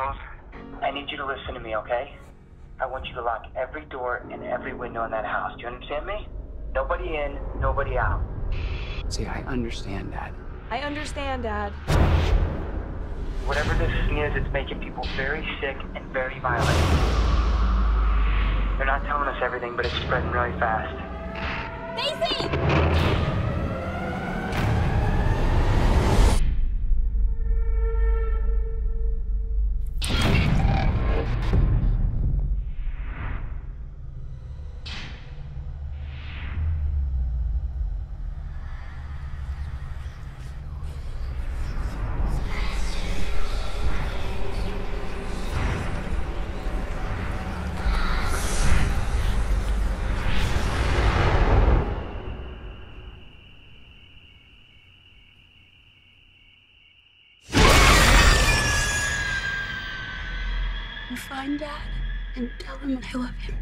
Girls? I need you to listen to me, okay? I want you to lock every door and every window in that house. Do you understand me? Nobody in, nobody out. See, I understand that. I understand, Dad. Whatever this is, it's making people very sick and very violent. They're not telling us everything, but it's spreading really fast. Macy! You find Dad and tell him I love him.